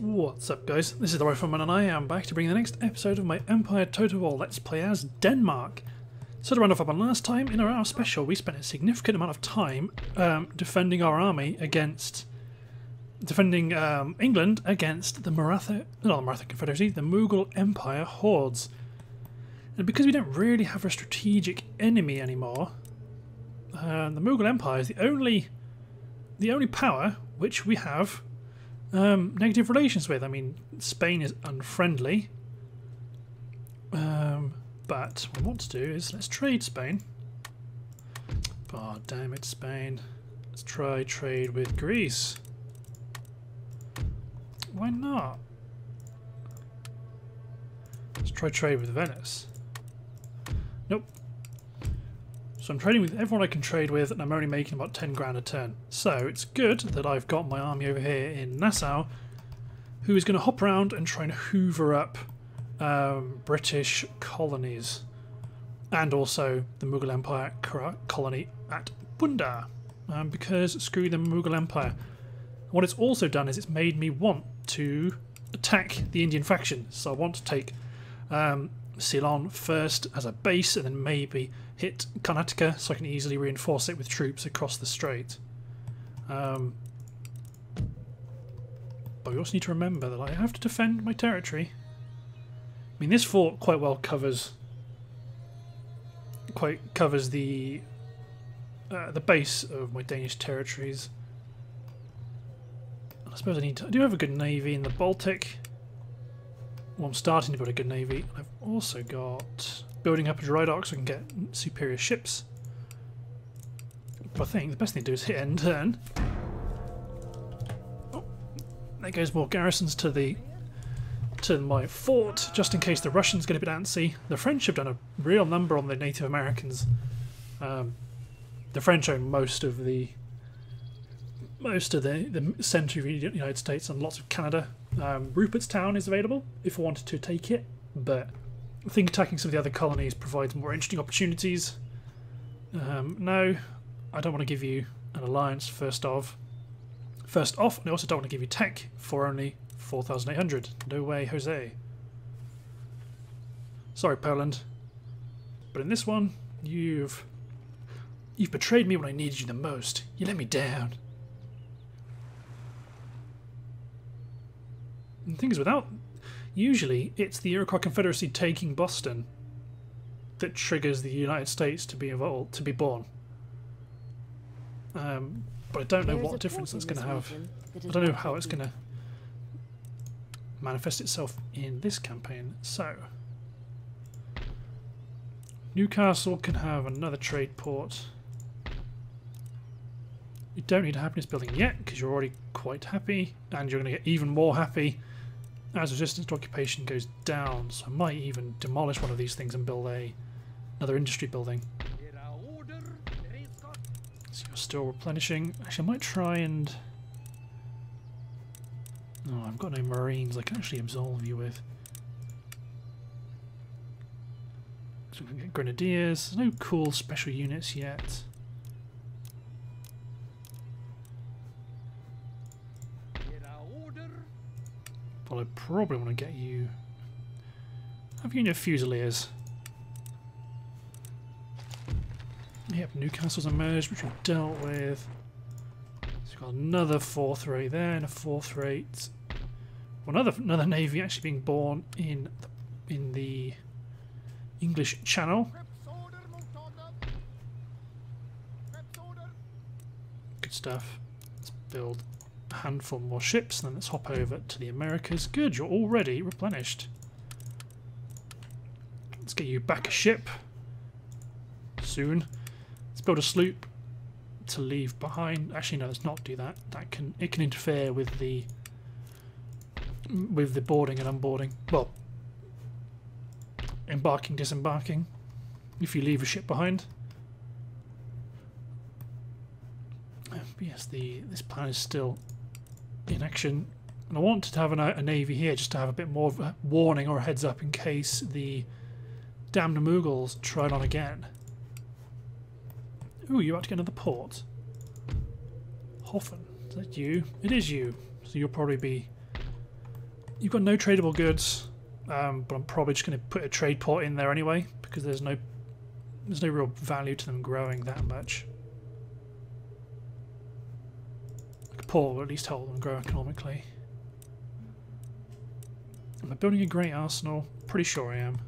What's up guys, this is the Rifleman and I am back to bring the next episode of my Empire Total War Let's Play as Denmark. So to round off on last time, in our special we spent a significant amount of time um, defending our army against... defending um, England against the Maratha... not the Maratha Confederacy, the Mughal Empire hordes. And because we don't really have a strategic enemy anymore, uh, the Mughal Empire is the only the only power which we have um, negative relations with. I mean, Spain is unfriendly. Um, but what I want to do is let's trade Spain. Oh, damn it, Spain. Let's try trade with Greece. Why not? Let's try trade with Venice. So I'm trading with everyone I can trade with and I'm only making about 10 grand a turn. So it's good that I've got my army over here in Nassau who is going to hop around and try and hoover up um, British colonies and also the Mughal Empire colony at Bunda um, because screw the Mughal Empire. What it's also done is it's made me want to attack the Indian faction. So I want to take um, Ceylon first as a base and then maybe hit Karnataka so I can easily reinforce it with troops across the strait. Um, but we also need to remember that I have to defend my territory. I mean, this fort quite well covers quite covers the uh, the base of my Danish territories. I suppose I need to. I do have a good navy in the Baltic. Well, I'm starting to build a good navy. I've also got building up a dry dock so we can get superior ships. But I think the best thing to do is hit end turn. Oh, there goes more garrisons to the to my fort, just in case the Russians get a bit antsy. The French have done a real number on the Native Americans. Um, the French own most of the most of the, the centre of the United States and lots of Canada. Um, Rupert's Town is available if I wanted to take it, but I think attacking some of the other colonies provides more interesting opportunities. Um, no, I don't want to give you an alliance first of. First off, and I also don't want to give you tech for only 4,800. No way, Jose. Sorry, Poland. But in this one, you've... You've betrayed me when I needed you the most. You let me down. And the thing is, without Usually, it's the Iroquois Confederacy taking Boston that triggers the United States to be involved, to be born. Um, but I don't know what difference that's going to have. I don't know how it's going to manifest itself in this campaign. So, Newcastle can have another trade port. You don't need a happiness building yet because you're already quite happy, and you're going to get even more happy as resistance to occupation goes down, so I might even demolish one of these things and build a another industry building. So you're still replenishing. Actually, I might try and... Oh, I've got no marines I can actually absolve you with. So we can get grenadiers. No cool special units yet. Well, I probably want to get you... Have you in your Fusiliers? Yep, Newcastle's emerged, which we've dealt with. So we've got another 4th rate there and a 4th rate. Well, another, another navy actually being born in the, in the English Channel. Good stuff. Let's build handful more ships, then let's hop over to the Americas. Good, you're already replenished. Let's get you back a ship soon. Let's build a sloop to leave behind. Actually, no, let's not do that. That can it can interfere with the with the boarding and unboarding. Well, embarking, disembarking. If you leave a ship behind. But yes, the this plan is still in action. And I wanted to have a, a navy here just to have a bit more of a warning or a heads up in case the damned Mughals tried on again. Ooh, you're about to get another port. Hoffen. Is that you? It is you. So you'll probably be you've got no tradable goods, um, but I'm probably just going to put a trade port in there anyway because there's no there's no real value to them growing that much. Port will at least help them grow economically. Am I building a great arsenal? Pretty sure I am.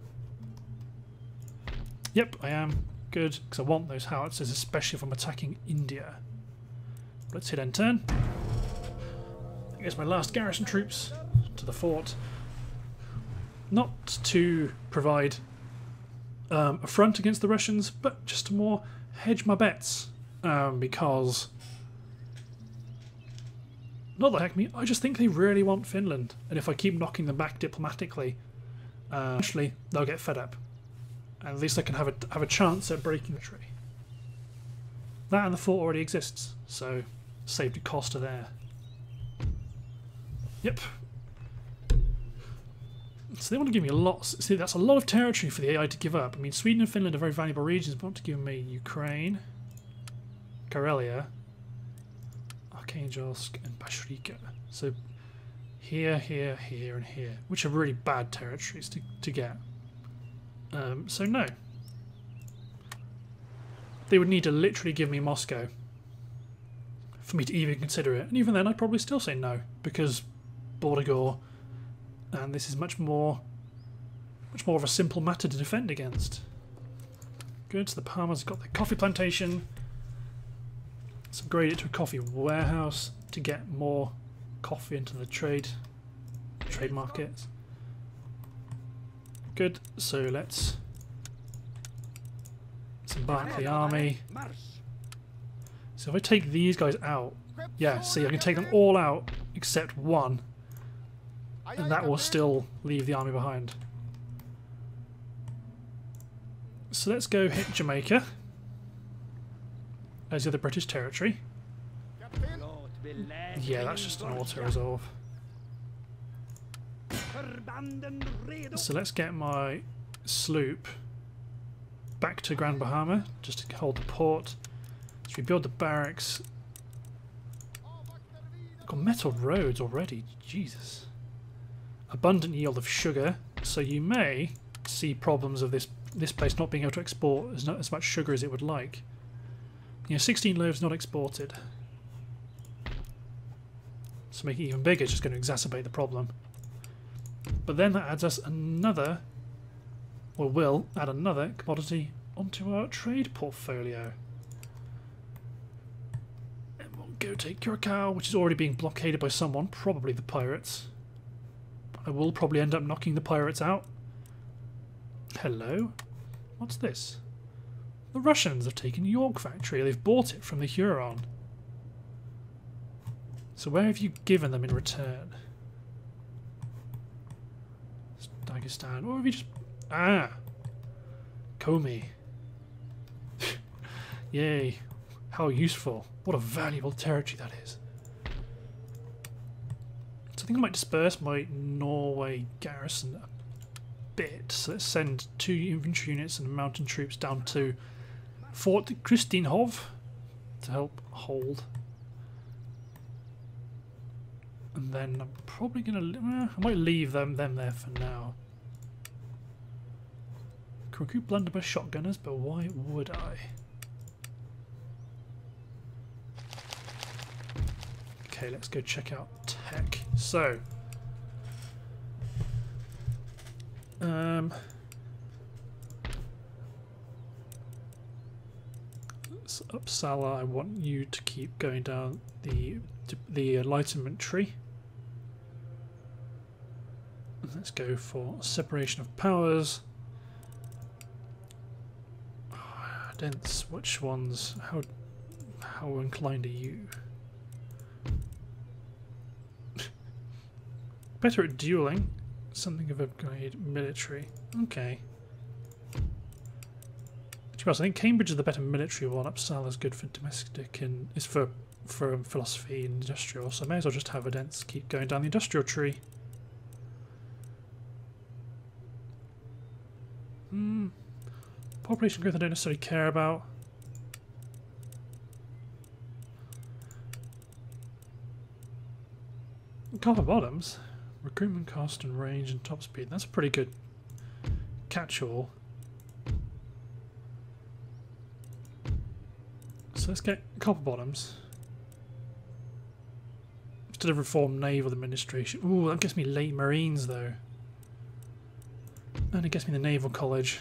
Yep, I am. Good, because I want those howitzers, especially if I'm attacking India. Let's hit end turn. Here's my last garrison troops to the fort. Not to provide um, a front against the Russians, but just to more hedge my bets. Um, because, not that heck me, I just think they really want Finland. And if I keep knocking them back diplomatically, uh, actually they'll get fed up. And at least I can have a, have a chance at breaking the tree. That and the fort already exists, so saved a cost there. Yep. So they want to give me a lot. See, that's a lot of territory for the AI to give up. I mean, Sweden and Finland are very valuable regions, but to give me Ukraine, Karelia, Arkhangelsk, and Bashkiria. So here, here, here, and here, which are really bad territories to, to get. Um, so no. They would need to literally give me Moscow for me to even consider it. And even then, I'd probably still say no, because Bordighor, and this is much more, much more of a simple matter to defend against. Good, so the Palmer's got the coffee plantation. Let's upgrade it to a coffee warehouse to get more coffee into the trade, trade markets. Good, so let's, embark the army. So if I take these guys out, yeah, see I can take them all out except one and that will still leave the army behind. So let's go hit Jamaica as the other British territory. Yeah, that's just an auto-resolve. So let's get my sloop back to Grand Bahama, just to hold the port. Let's rebuild the barracks. Got metal roads already, Jesus abundant yield of sugar, so you may see problems of this this place not being able to export as, not, as much sugar as it would like. Know, 16 loaves not exported. So make it even bigger is just going to exacerbate the problem. But then that adds us another, or will add another commodity onto our trade portfolio. And we'll go take your Curacao, which is already being blockaded by someone, probably the pirates. I will probably end up knocking the pirates out. Hello? What's this? The Russians have taken York factory. They've bought it from the Huron. So where have you given them in return? Dagestan. Or have you just... Ah! Komi. Yay. How useful. What a valuable territory that is. So I think I might disperse my Norway garrison a bit. So let's send two infantry units and mountain troops down to Fort Christinehov to help hold. And then I'm probably going to... Eh, I might leave them, them there for now. Can recruit blunderbuss shotgunners, but why would I? Okay, let's go check out tech. So, um, Uppsala, I want you to keep going down the the enlightenment tree. Let's go for separation of powers. Dense, which ones? How how inclined are you? Better at dueling. Something of a grade military. Okay. I think Cambridge is the better military one. Uppsala is good for domestic and is for for philosophy and industrial. So I may as well just have Odense keep going down the industrial tree. Hmm. Population growth I don't necessarily care about. Copper bottoms. Recruitment cost and range and top speed. That's a pretty good catch-all. So let's get copper bottoms. Instead of reform naval administration. Ooh, that gets me late marines though. And it gets me the naval college.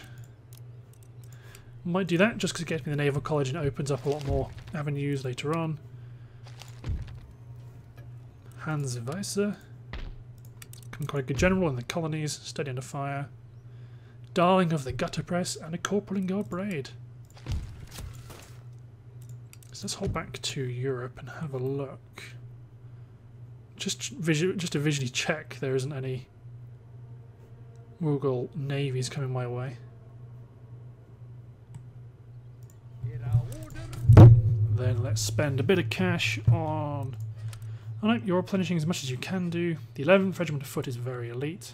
Might do that just because it gets me the naval college and opens up a lot more avenues later on. Hans Weiser. Quite a good general in the colonies, steady under fire. Darling of the gutter press and a corporal in gold braid. Let's hold back to Europe and have a look. Just just to visually check there isn't any Mughal navies coming my way. Then let's spend a bit of cash on Oh no, you're replenishing as much as you can do. The 11th Regiment of Foot is very elite.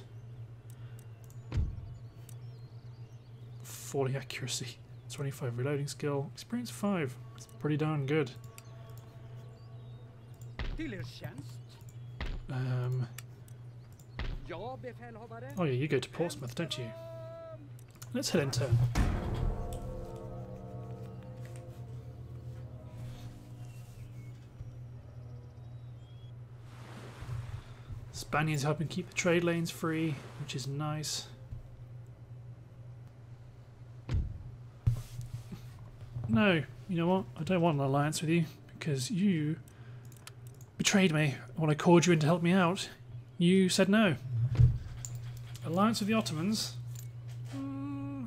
40 accuracy, 25 reloading skill, experience 5. It's pretty darn good. Um, oh yeah, you go to Portsmouth, don't you? Let's head in turn. Spaniards helping keep the trade lanes free, which is nice. No, you know what? I don't want an alliance with you because you betrayed me when I called you in to help me out. You said no. Alliance with the Ottomans? Hmm.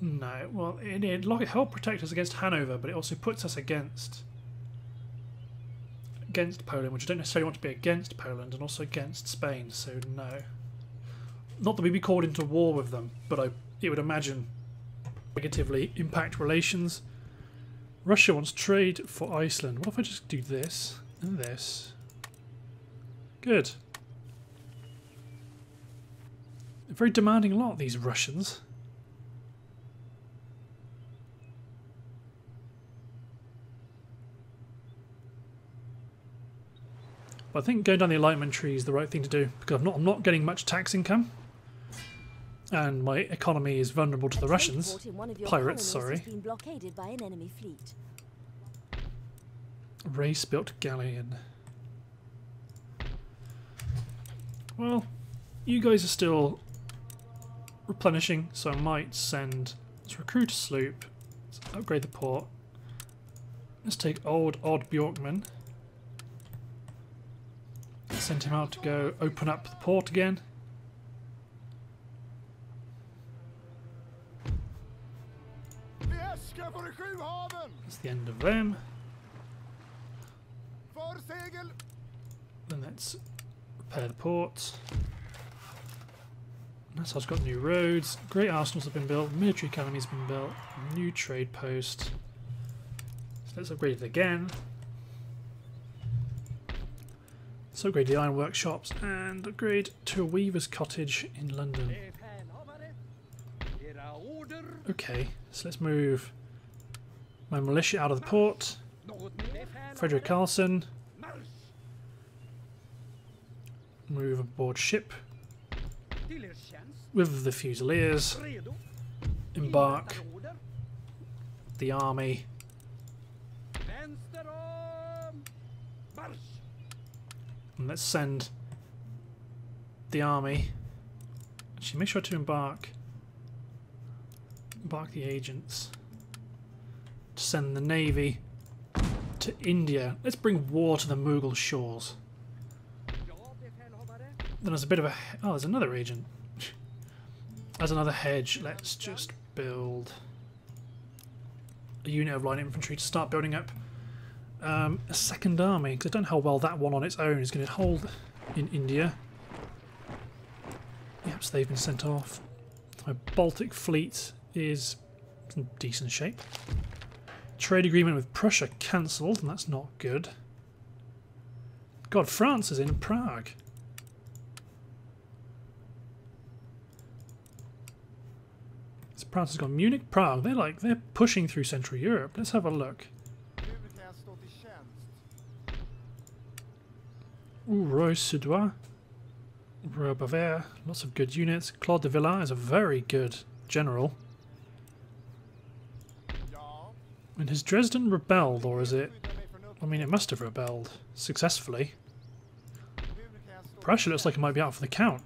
No, well, it, it, it helped protect us against Hanover, but it also puts us against against Poland, which I don't necessarily want to be against Poland, and also against Spain. So no, not that we'd be called into war with them, but I it would imagine negatively impact relations. Russia wants trade for Iceland. What if I just do this and this? Good. A very demanding lot, these Russians. But I think going down the enlightenment tree is the right thing to do because I'm not, I'm not getting much tax income. And my economy is vulnerable to the Russians. Pirates, sorry. Race built galleon. Well, you guys are still replenishing, so I might send let's recruit a sloop, let's upgrade the port. Let's take old odd Bjorkman. Send him out to go open up the port again. That's the end of them. Then let's repair the port. Nassau's got new roads, great arsenals have been built, military academy's been built, new trade post. So let's upgrade it again. So upgrade the iron workshops and upgrade to a weaver's cottage in London. Okay, so let's move my militia out of the port. Frederick Carlson. Move aboard ship with the Fusiliers. Embark the army And let's send the army. Actually, make sure to embark. Embark the agents. Send the navy to India. Let's bring war to the Mughal shores. Then there's a bit of a... Oh, there's another agent. There's another hedge, let's just build a unit of line infantry to start building up um, a second army, because I don't know how well that one on its own is going to hold in India. Yep, so they've been sent off. My Baltic fleet is in decent shape. Trade agreement with Prussia cancelled, and that's not good. God, France is in Prague. So France has gone Munich, Prague. They're like they're pushing through Central Europe. Let's have a look. Ooh, Roy Sudois. Roy Bavaire. Lots of good units. Claude de Villars is a very good general. And has Dresden rebelled, or is it... I mean, it must have rebelled successfully. Prussia looks like it might be out for the count.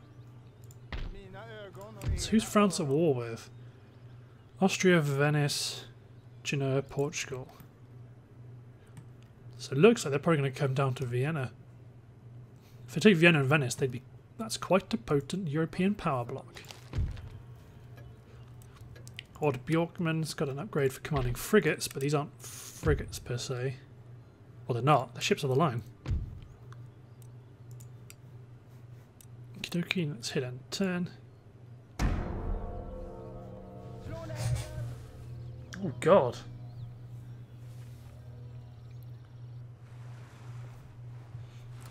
So who's France at war with? Austria, Venice, Genoa, Portugal. So it looks like they're probably going to come down to Vienna. If they take Vienna and Venice, they'd be... That's quite a potent European power block. Odd Bjorkman's got an upgrade for commanding frigates, but these aren't frigates per se. Well, they're not. They're ships of the line. Okie dokie, let's hit and turn. Oh god.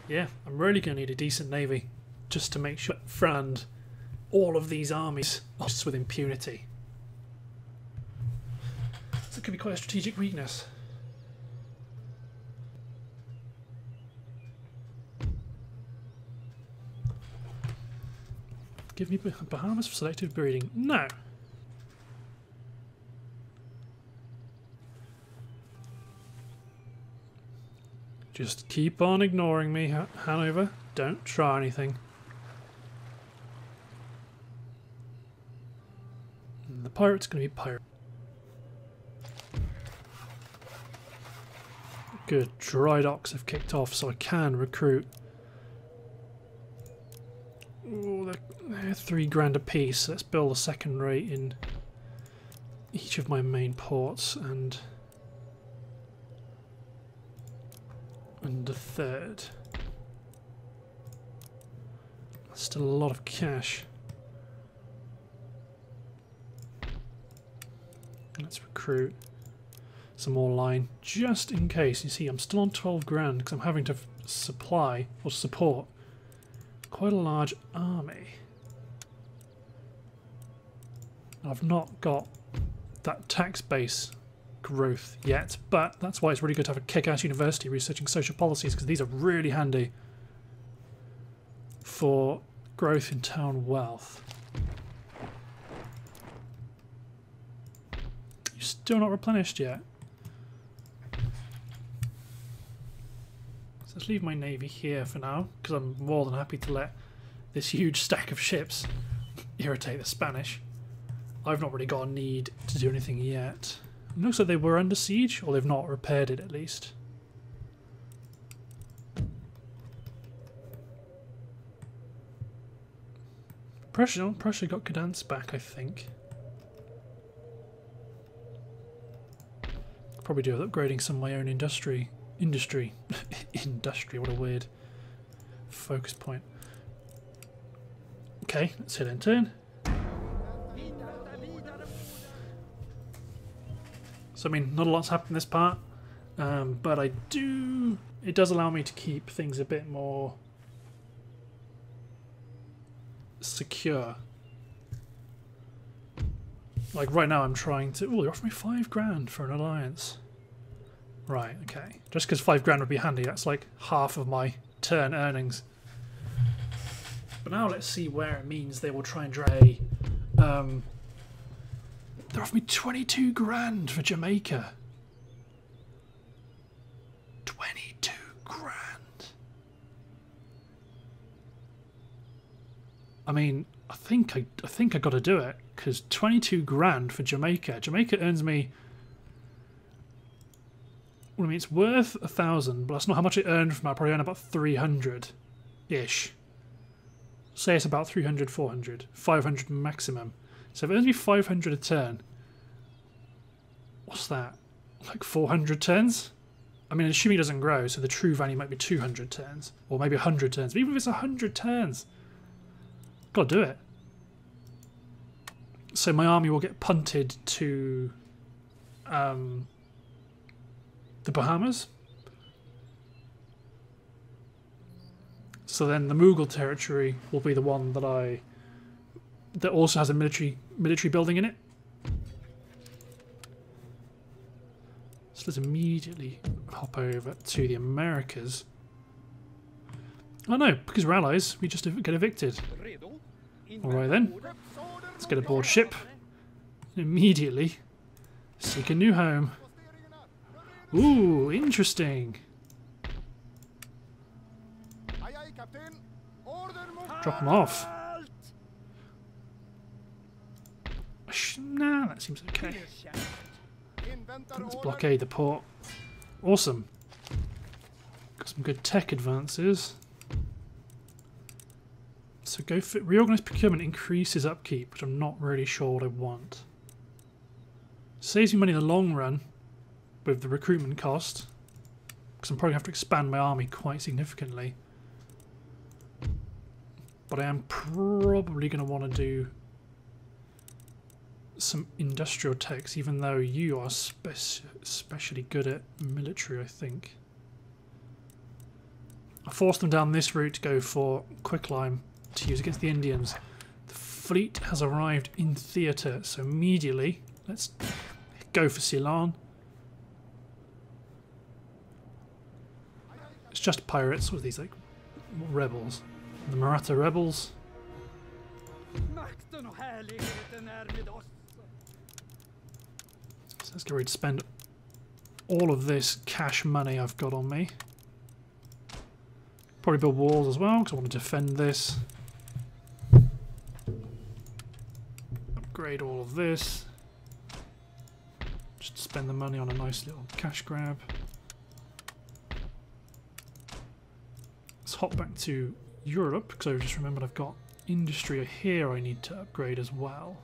Yeah, I'm really going to need a decent navy just to make sure Frand all of these armies with impunity. Could be quite a strategic weakness. Give me Bahamas for selective breeding. No. Just keep on ignoring me, Hanover. Don't try anything. And the pirate's going to be pirate. Good. Dry docks have kicked off, so I can recruit. Ooh, they're, three grand a piece. Let's build a second rate in each of my main ports and and a third. Still a lot of cash. Let's recruit some more line just in case. You see, I'm still on 12 grand because I'm having to supply or support quite a large army. I've not got that tax base growth yet, but that's why it's really good to have a kick-ass university researching social policies because these are really handy for growth in town wealth. You're still not replenished yet. Leave my navy here for now because I'm more than happy to let this huge stack of ships irritate the Spanish. I've not really got a need to do anything yet. It looks like they were under siege, or they've not repaired it at least. Prussia, oh, Prussia got Gdansk back, I think. Probably do upgrading some of my own industry. Industry. industry, what a weird focus point. Okay, let's hit turn. So I mean, not a lot's happened in this part, um, but I do. It does allow me to keep things a bit more secure. Like right now, I'm trying to. Oh, they offer me five grand for an alliance. Right. Okay. Just because five grand would be handy, that's like half of my turn earnings. But now let's see where it means they will try and drag um, they offered me 22 grand for Jamaica. 22 grand. I mean, I think I, I think I got to do it because 22 grand for Jamaica. Jamaica earns me. I mean, it's worth a thousand, but that's not how much it earned from. I probably earned about 300 ish. Say it's about 300, 400, 500 maximum. So if it earns me 500 a turn, what's that? Like 400 turns? I mean, assuming it doesn't grow, so the true value might be 200 turns, or maybe 100 turns. But even if it's 100 turns, gotta do it. So my army will get punted to um, the Bahamas. So then the Mughal territory will be the one that I that also has a military military building in it. So let's immediately hop over to the Americas. Oh no, because we're allies, we just get evicted. Alright then, let's get aboard ship. Immediately seek a new home. Ooh, interesting. Drop them off. Nah, that seems okay. Let's blockade the port. Awesome. Got some good tech advances. So go for reorganize procurement increases upkeep, which I'm not really sure what I want. Saves me money in the long run with the recruitment cost, because I'm probably going to have to expand my army quite significantly. But I am probably going to want to do some industrial techs, even though you are spe especially good at military, I think. I forced them down this route to go for quicklime to use against the Indians. The fleet has arrived in theatre, so immediately let's go for Ceylon. Just pirates with these like rebels. The Maratha rebels. So let's get ready to spend all of this cash money I've got on me. Probably build walls as well because I want to defend this. Upgrade all of this. Just spend the money on a nice little cash grab. Hop back to Europe because I just remembered I've got industry here I need to upgrade as well.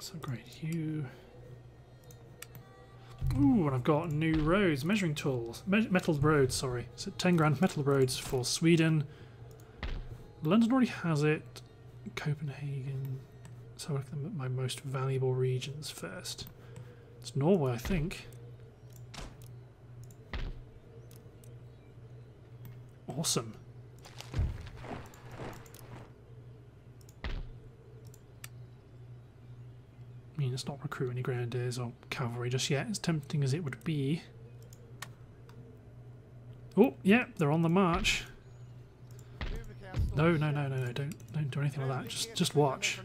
So great, you. Ooh, and I've got new roads, measuring tools, Me metal roads. Sorry, so 10 grand metal roads for Sweden. London already has it. Copenhagen. So I look at my most valuable regions first. It's Norway, I think. Awesome. I mean, it's not recruit any grenadiers or cavalry just yet, as tempting as it would be. Oh, yeah, they're on the march. No, no, no, no, no, don't, don't do anything like that. Just, just watch.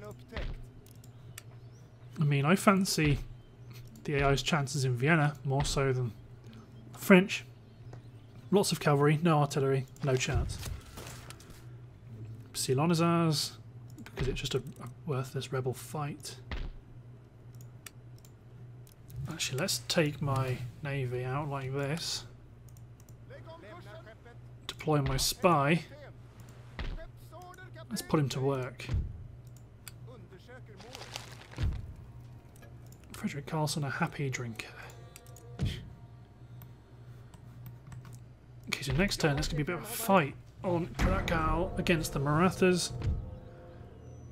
I mean, I fancy the AI's chances in Vienna more so than French. Lots of cavalry, no artillery, no chance. Ceylon is ours, because it's just a, a worthless rebel fight. Actually, let's take my navy out like this. Deploy my spy. Let's put him to work. Frederick Carlson, a happy drinker. Okay, so next turn, this going to be a bit of a fight on Krakow against the Marathas.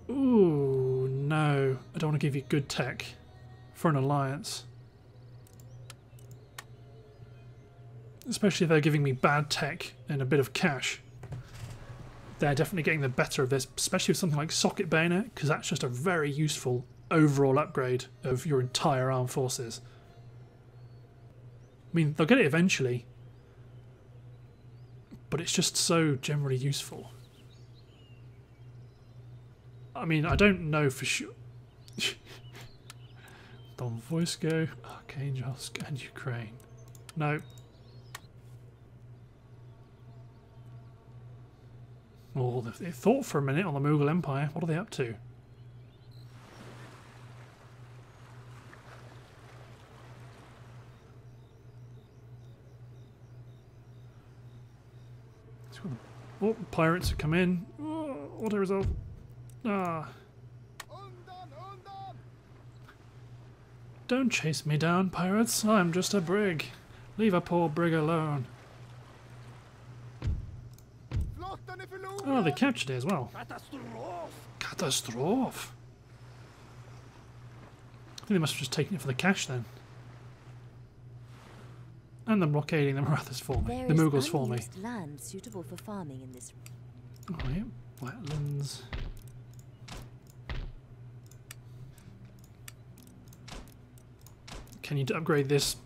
Ooh, no. I don't want to give you good tech for an alliance. Especially if they're giving me bad tech and a bit of cash. They're definitely getting the better of this, especially with something like Socket Bayonet, because that's just a very useful overall upgrade of your entire armed forces. I mean, they'll get it eventually, but it's just so generally useful. I mean, I don't know for sure. Don Voisko, Archangel, and Ukraine. No, Oh, they thought for a minute on the Mughal Empire. What are they up to? Oh, pirates have come in. Oh, what a result. Ah. Don't chase me down, pirates. I'm just a brig. Leave a poor brig alone. Oh, they captured it as well. Catastrophe. I think they must have just taken it for the cash then. And them blockading the Marathas for me. the Mughals for me. land suitable for farming in this. Oh yeah, wetlands. Can you upgrade this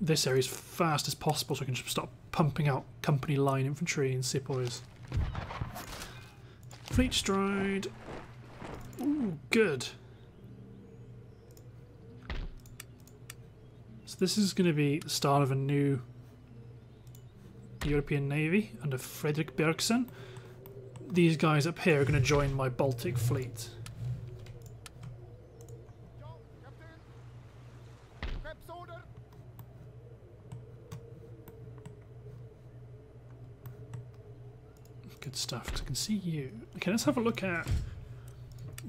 this area as fast as possible so I can just start pumping out company line infantry and sepoys. Fleet stride. Ooh, good. So this is going to be the start of a new European Navy under Frederick Bergson. These guys up here are going to join my Baltic fleet. Good stuff, 'cause I can see you. Okay, let's have a look at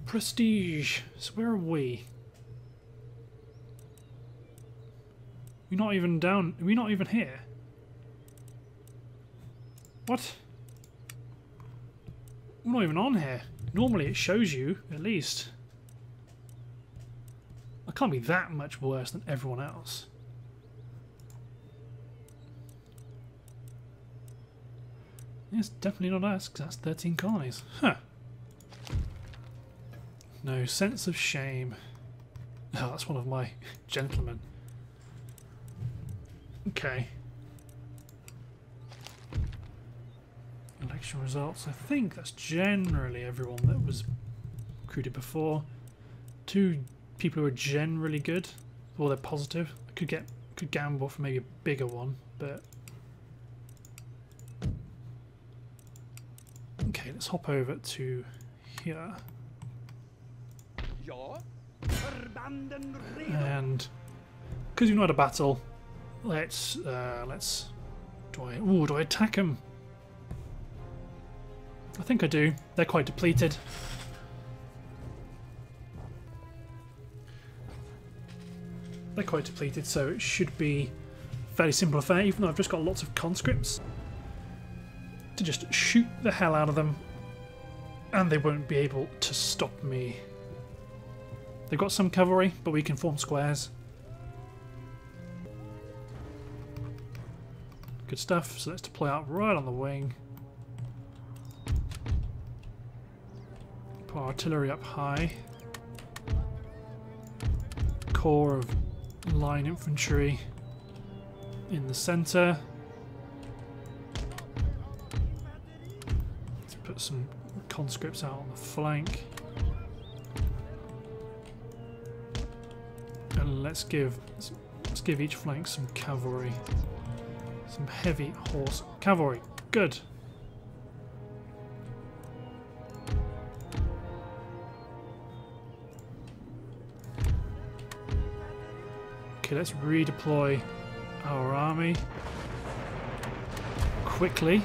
Prestige. So where are we? We're not even down. We're not even here. What? We're not even on here. Normally it shows you, at least. I can't be that much worse than everyone else. It's definitely not us, because that's 13 colonies. Huh. No sense of shame. Oh, that's one of my gentlemen. Okay. Election results. I think that's generally everyone that was recruited before. Two people who are generally good, or they're positive. I could get could gamble for maybe a bigger one, but okay. Let's hop over to here. And because you've not had a battle, let's uh, let's do I ooh, do I attack them? I think I do. They're quite depleted. They're quite depleted, so it should be fairly simple affair, even though I've just got lots of conscripts. To just shoot the hell out of them, and they won't be able to stop me. They've got some cavalry, but we can form squares. Good stuff, so let's deploy out right on the wing. Put artillery up high. Core of line infantry in the centre. Let's put some conscripts out on the flank. And let's give let's give each flank some cavalry. Some heavy horse cavalry. Good. Okay, let's redeploy our army quickly.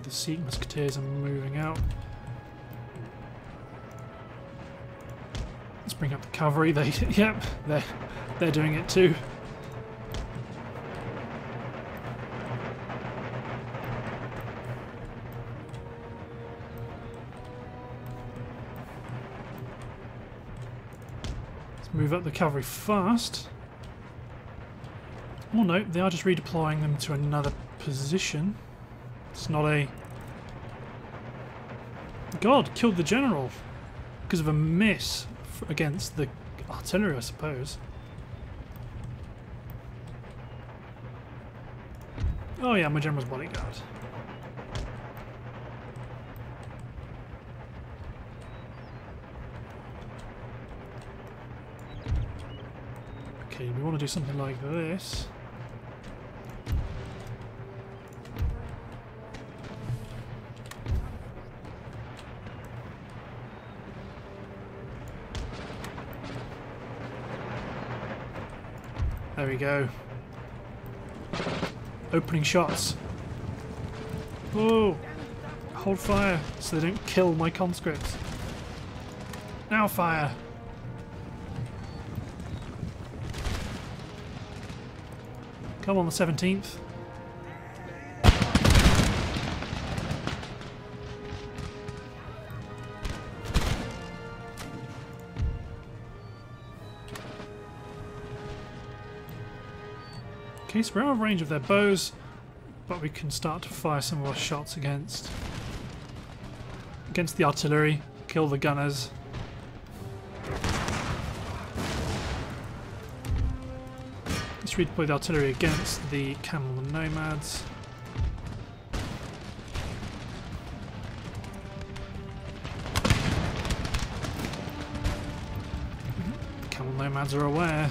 The Sikh musketeers are moving out. Let's bring up the cavalry. They, yep, they're they're doing it too. Let's move up the cavalry fast. Oh no, they are just redeploying them to another position. It's not a... God, killed the general because of a miss against the artillery, I suppose. Oh yeah, my general's bodyguard. Okay, we want to do something like this. We go. Opening shots. Oh! Hold fire so they don't kill my conscripts. Now fire! Come on, the 17th. So we're out of range of their bows, but we can start to fire some of our shots against against the artillery, kill the gunners. Let's redeploy the artillery against the camel and nomads. Mm-hmm. Camel nomads are aware.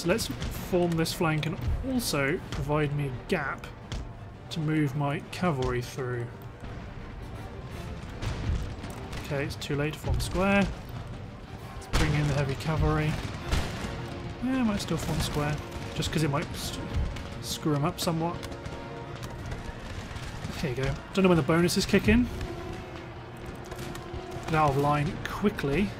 So let's form this flank and also provide me a gap to move my cavalry through. Okay, it's too late to form square. Let's bring in the heavy cavalry. Yeah, I might still form square, just because it might screw them up somewhat. There you go. Don't know when the bonuses kick in. Get out of line quickly.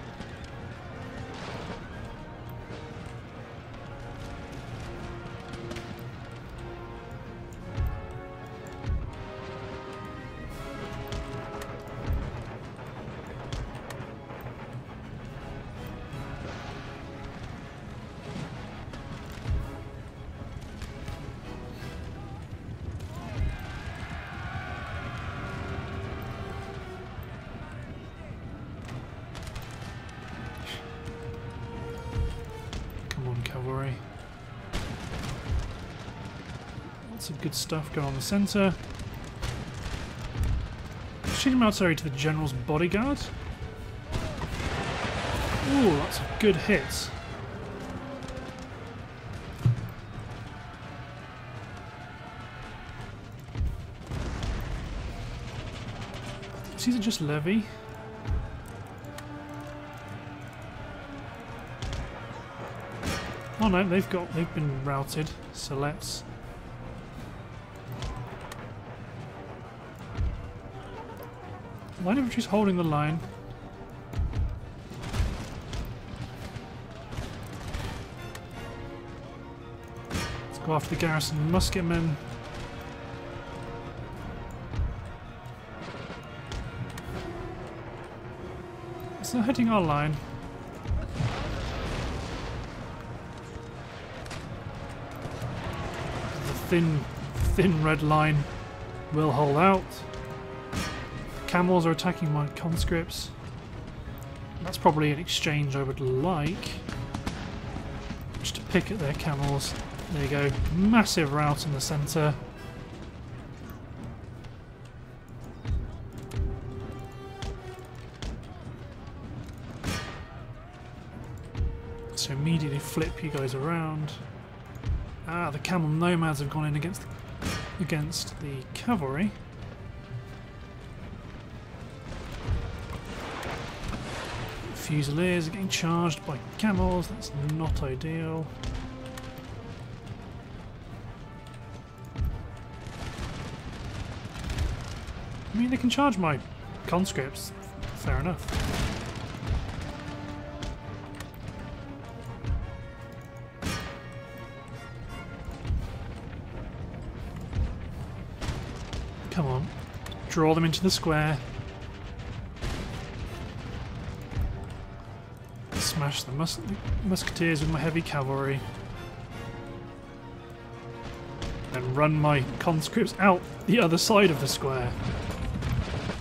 Good stuff going on the centre. Shooting artillery to the general's bodyguard. Ooh, lots of good hits. These just levy? Oh no, they've got they've been routed, so let's Line she's holding the line. Let's go after the garrison musketmen. It's not hitting our line. The thin, thin red line will hold out. Camels are attacking my conscripts. That's probably an exchange I would like. Just to pick at their camels. There you go. Massive rout in the centre. So immediately flip you guys around. Ah, the camel nomads have gone in against against the cavalry. Fusiliers are getting charged by camels, that's not ideal. I mean, they can charge my conscripts, fair enough. Come on, draw them into the square. Smash the mus musketeers with my heavy cavalry. And run my conscripts out the other side of the square.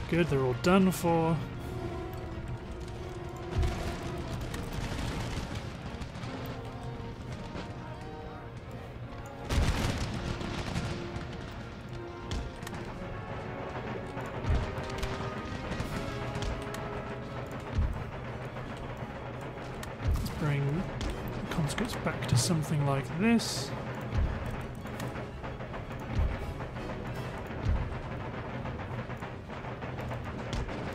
Good, they're all done for. Something like this.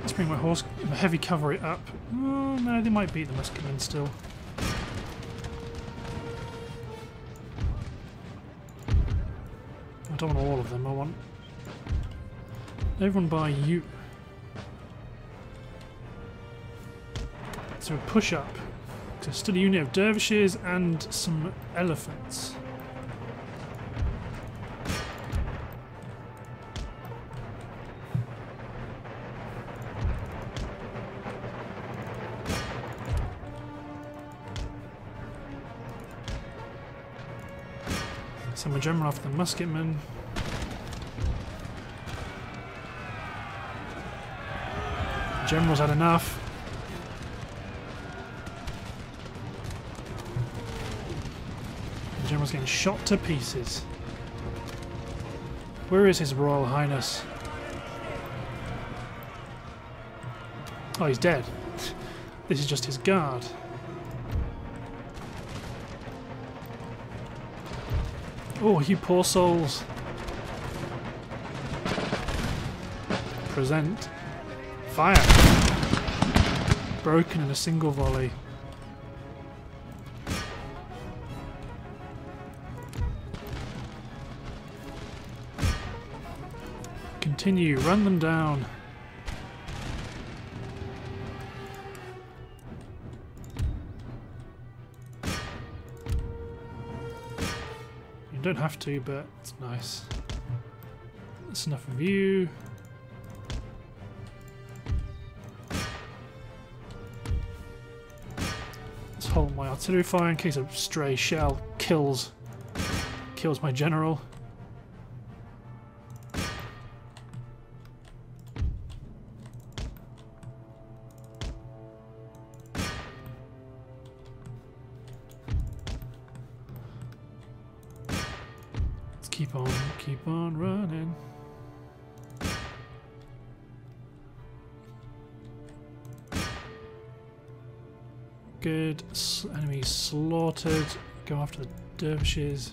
Let's bring my horse, my heavy cavalry up. Oh, no, they might beat the musketmen still. I don't want all of them. I want everyone by you. So push up. So still a unit of dervishes and some elephants. Send my general the musketman. General's had enough. General's getting shot to pieces. Where is His Royal Highness? Oh, he's dead. This is just his guard. Oh, you poor souls. Present. Fire. Broken in a single volley. Continue, run them down. You don't have to, but it's nice. That's enough of you. Let's hold my artillery fire in case a stray shell kills kills my general. Go after the dervishes.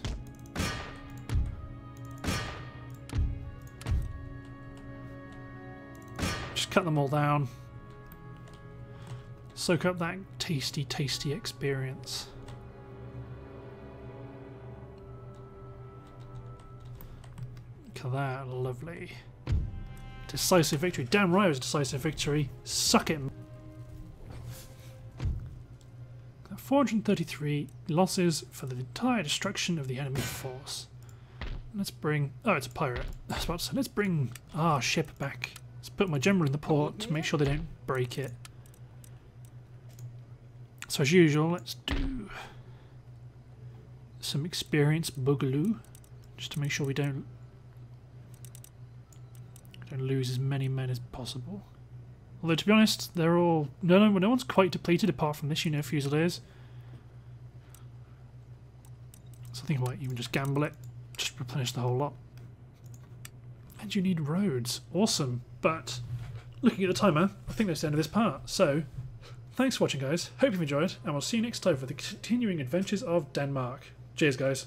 Just cut them all down. Soak up that tasty, tasty experience. Look at that, lovely. Decisive victory. Damn right it was a decisive victory. Suck it. 433 losses for the entire destruction of the enemy force. Let's bring... Oh, it's a pirate. About to say, let's bring our ship back. Let's put my general in the port to make sure they don't break it. So as usual, let's do some experience boogaloo, just to make sure we don't don't lose as many men as possible. Although to be honest, they're all no no no one's quite depleted apart from this, you know, Fusiliers. So I think I might even just gamble it, just replenish the whole lot. And you need roads. Awesome. But looking at the timer, I think that's the end of this part. So thanks for watching guys. Hope you've enjoyed, and we'll see you next time for the continuing adventures of Denmark. Cheers guys.